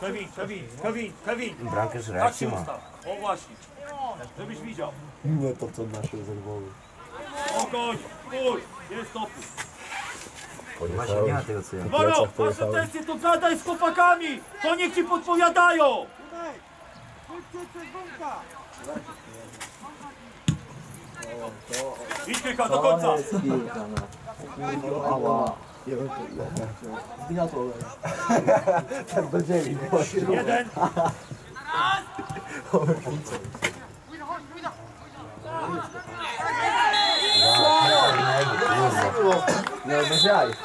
Kevin, Kevin, Kevin, Kevin. Bramkarz Tak reakcji się ma. ustaw. O właśnie. Żebyś widział. Nie to co nasze zerwowe. Spokojnie. Stój. Jest topór. Właśnie nie ma tego co ja. Moro, plecach masz pojechałem. atensję, to gadaj z chłopakami. To niech ci podpowiadają. Idź Kieka do końca. Ała. 有人走了定要走了在不在这里过去了啊我们我们走然后你注意点我们下一次